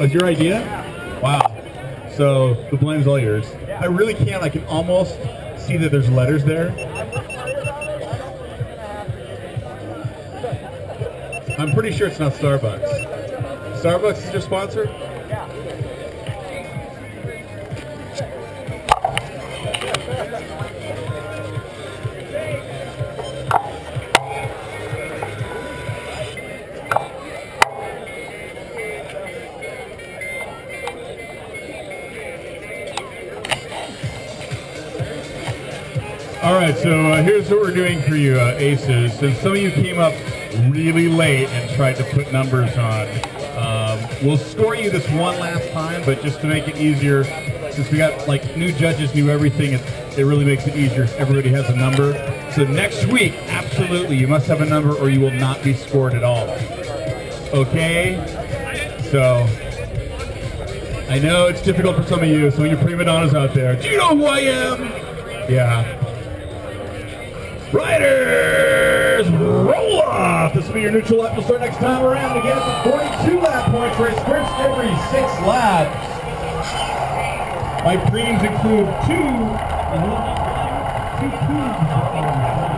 Was your idea? Wow. So the blame's all yours. I really can't. I can almost see that there's letters there. I'm pretty sure it's not Starbucks. Starbucks is your sponsor? All right, so uh, here's what we're doing for you, uh, Aces. Since some of you came up really late and tried to put numbers on, um, we'll score you this one last time, but just to make it easier, since we got like new judges, knew everything, it, it really makes it easier everybody has a number. So next week, absolutely, you must have a number or you will not be scored at all. Okay? So, I know it's difficult for some of you, some of you prima donnas out there. Do you know who I am? Yeah. Riders, roll off! This will be your neutral lap. We'll start next time around again at the 42 lap point race. Sprints every six laps. My primes include two, two, two